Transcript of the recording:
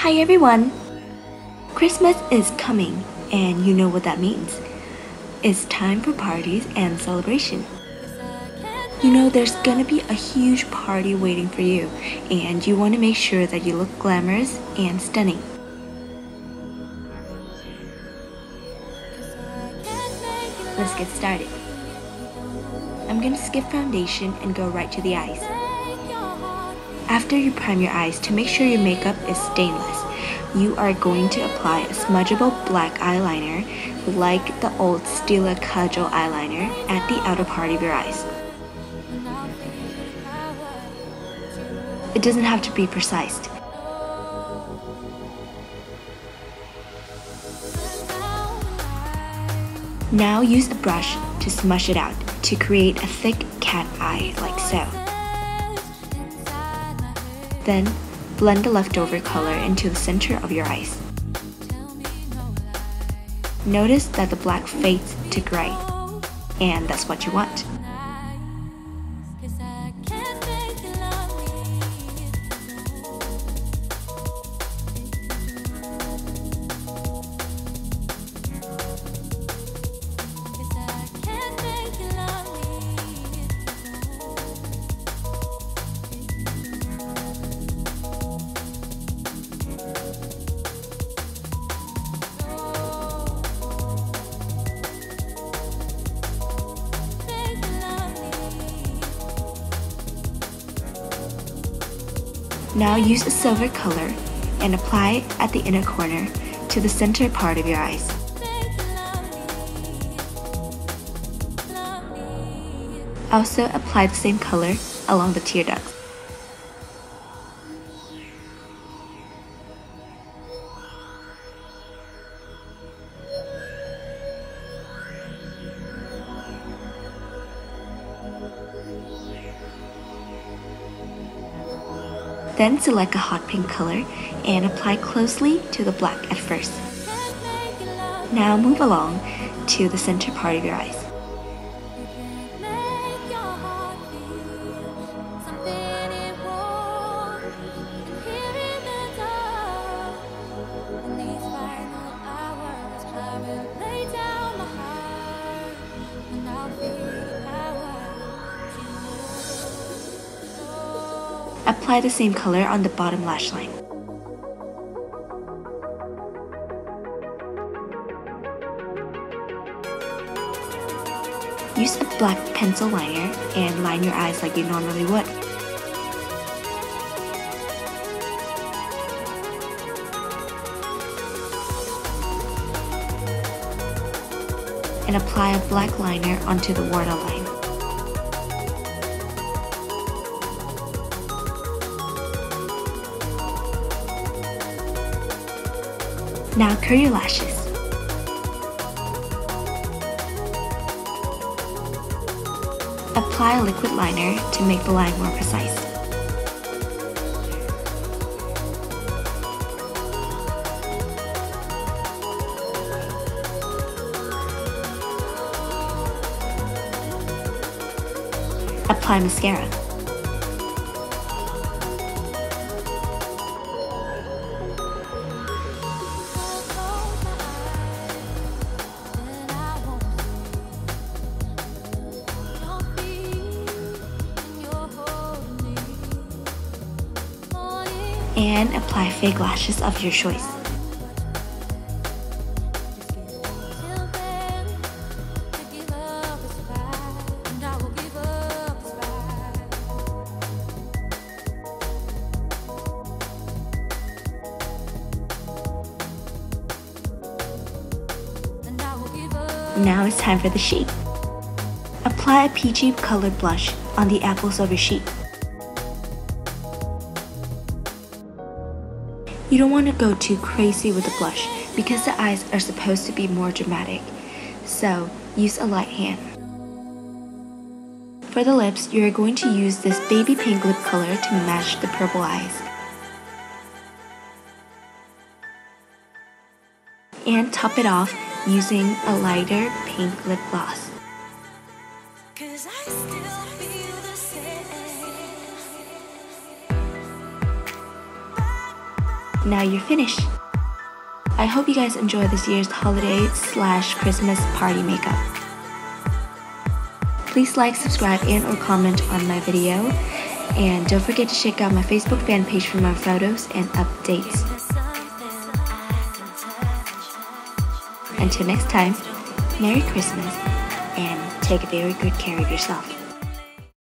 Hi everyone! Christmas is coming, and you know what that means. It's time for parties and celebration. You know there's gonna be a huge party waiting for you, and you want to make sure that you look glamorous and stunning. Let's get started. I'm gonna skip foundation and go right to the eyes. After you prime your eyes to make sure your makeup is stainless, you are going to apply a smudgeable black eyeliner like the old Stila Kajal eyeliner at the outer part of your eyes. It doesn't have to be precise. Now use a brush to smush it out to create a thick cat eye like so. Then, blend the leftover color into the center of your eyes. Notice that the black fades to gray, and that's what you want. Now use a silver color and apply it at the inner corner to the center part of your eyes. Also apply the same color along the tear ducts. Then select a hot pink color and apply closely to the black at first. Now move along to the center part of your eyes. Apply the same color on the bottom lash line. Use a black pencil liner and line your eyes like you normally would. And apply a black liner onto the waterline. Now curl your lashes. Apply a liquid liner to make the line more precise. Apply mascara. And apply fake lashes of your choice. Now it's time for the shape. Apply a peachy colored blush on the apples of your cheek. You don't want to go too crazy with the blush because the eyes are supposed to be more dramatic, so use a light hand. For the lips, you are going to use this baby pink lip color to match the purple eyes. And top it off using a lighter pink lip gloss. Now you're finished. I hope you guys enjoy this year's holiday slash Christmas party makeup. Please like, subscribe, and or comment on my video. And don't forget to check out my Facebook fan page for more photos and updates. Until next time, Merry Christmas and take very good care of yourself.